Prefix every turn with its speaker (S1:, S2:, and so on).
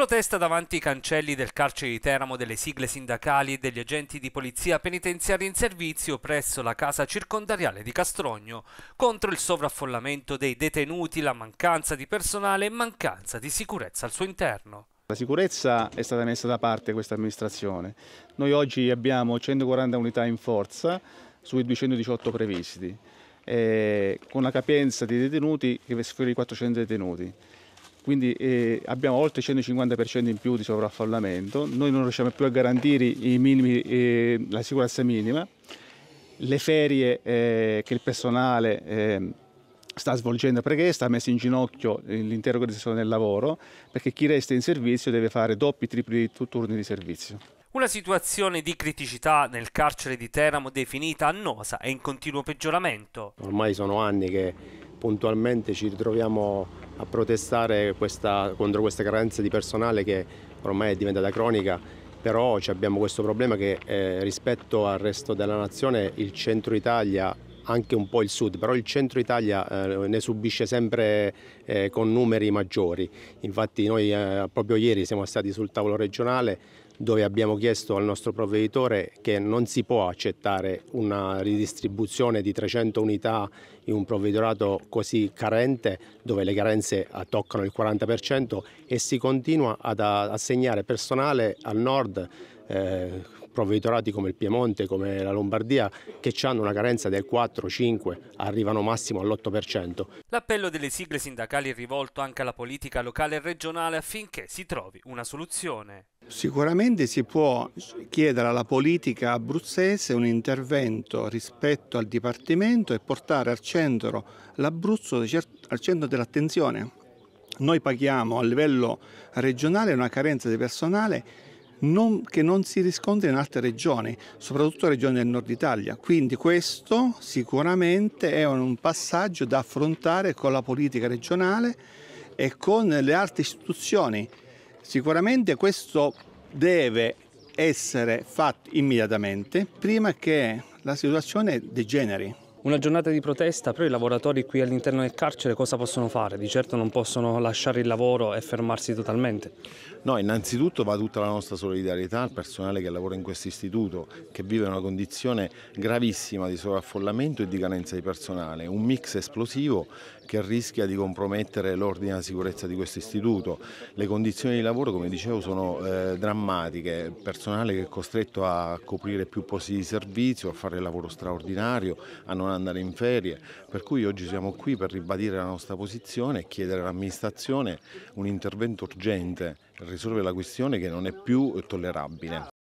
S1: Protesta davanti ai cancelli del carcere di Teramo delle sigle sindacali e degli agenti di polizia penitenziaria in servizio presso la casa circondariale di Castrogno contro il sovraffollamento dei detenuti, la mancanza di personale e mancanza di sicurezza al suo interno.
S2: La sicurezza è stata messa da parte questa amministrazione. Noi oggi abbiamo 140 unità in forza sui 218 previsti, eh, con una capienza di detenuti che sfiora i 400 detenuti quindi eh, abbiamo oltre il 150% in più di sovraffollamento, noi non riusciamo più a garantire minimi, eh, la sicurezza minima, le ferie eh, che il personale ehm, sta svolgendo perché sta messo in ginocchio l'intera organizzazione del lavoro, perché chi resta in servizio deve fare doppi, tripli turni di servizio.
S1: Una situazione di criticità nel carcere di Teramo definita annosa e in continuo peggioramento.
S3: Ormai sono anni che puntualmente ci ritroviamo a protestare questa, contro queste carenze di personale che ormai è diventata cronica, però abbiamo questo problema che eh, rispetto al resto della nazione il centro Italia anche un po' il sud, però il centro Italia eh, ne subisce sempre eh, con numeri maggiori. Infatti noi eh, proprio ieri siamo stati sul tavolo regionale dove abbiamo chiesto al nostro provveditore che non si può accettare una ridistribuzione di 300 unità in un provveditorato così carente dove le carenze toccano il 40% e si continua ad assegnare personale al nord eh, provveditorati come il Piemonte, come la Lombardia, che hanno una carenza del 4-5, arrivano massimo all'8%.
S1: L'appello delle sigle sindacali è rivolto anche alla politica locale e regionale affinché si trovi una soluzione.
S4: Sicuramente si può chiedere alla politica abruzzese un intervento rispetto al Dipartimento e portare al centro l'Abruzzo al centro dell'attenzione. Noi paghiamo a livello regionale una carenza di personale non, che non si riscontra in altre regioni, soprattutto regioni del nord Italia. Quindi questo sicuramente è un passaggio da affrontare con la politica regionale e con le altre istituzioni. Sicuramente questo deve essere fatto immediatamente prima che la situazione degeneri.
S5: Una giornata di protesta, però i lavoratori qui all'interno del carcere cosa possono fare? Di certo non possono lasciare il lavoro e fermarsi totalmente.
S6: No, innanzitutto va tutta la nostra solidarietà al personale che lavora in questo istituto, che vive una condizione gravissima di sovraffollamento e di carenza di personale, un mix esplosivo che rischia di compromettere l'ordine e la sicurezza di questo istituto. Le condizioni di lavoro, come dicevo, sono eh, drammatiche, personale che è costretto a coprire più posti di servizio, a fare lavoro straordinario, a non andare in ferie, per cui oggi siamo qui per ribadire la nostra posizione e chiedere all'amministrazione un intervento urgente per risolvere la questione che non è più tollerabile.